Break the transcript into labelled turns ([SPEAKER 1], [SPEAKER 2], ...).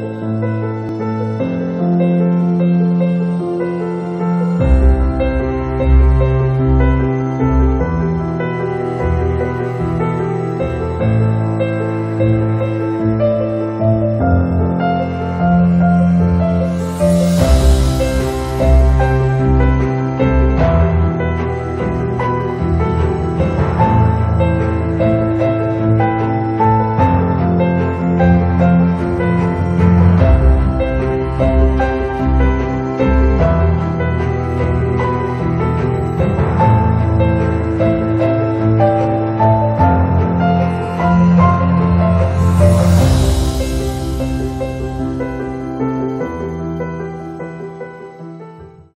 [SPEAKER 1] you